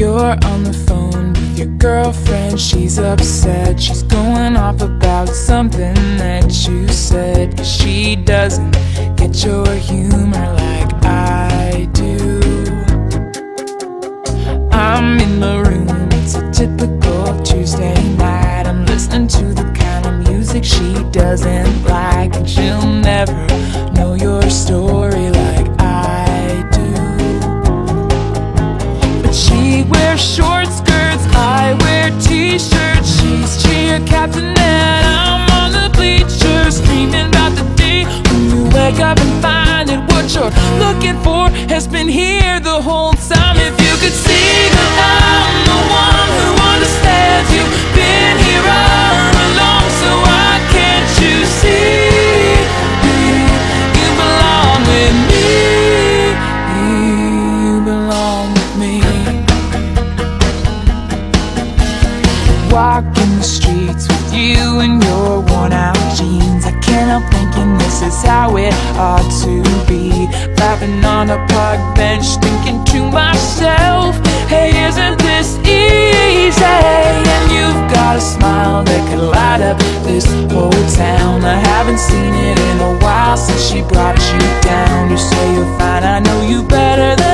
You're on the phone with your girlfriend, she's upset. She's going off about something that you said. Cause she doesn't get your humor like I do. I'm in my room, it's a typical Tuesday night. I'm listening to the kind of music she doesn't like, and she'll never know your story short skirts, I wear t-shirts. She's cheer captain and I'm on the bleachers, dreaming about the day when you wake up and find that what you're looking for has been here the whole time. Walking the streets with you and your worn out jeans. I can't help thinking this is how it ought to be. Laughing on a park bench, thinking to myself, hey, isn't this easy? And you've got a smile that could light up this whole town. I haven't seen it in a while since she brought you down. You say you're fine, I know you better than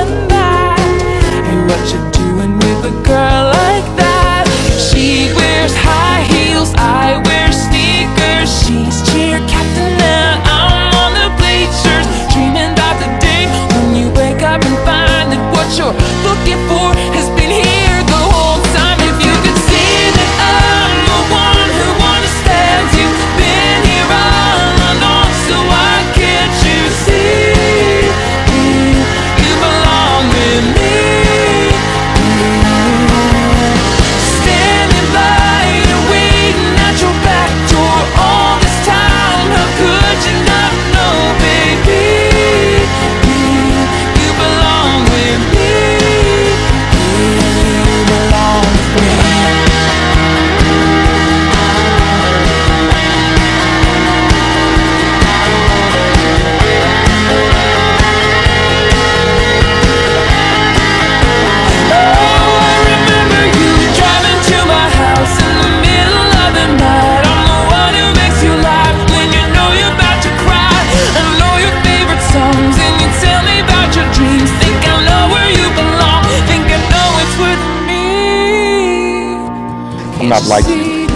I'm not like you.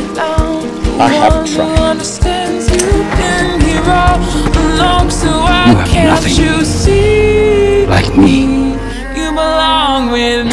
I have tried. You have nothing you see like me. You belong with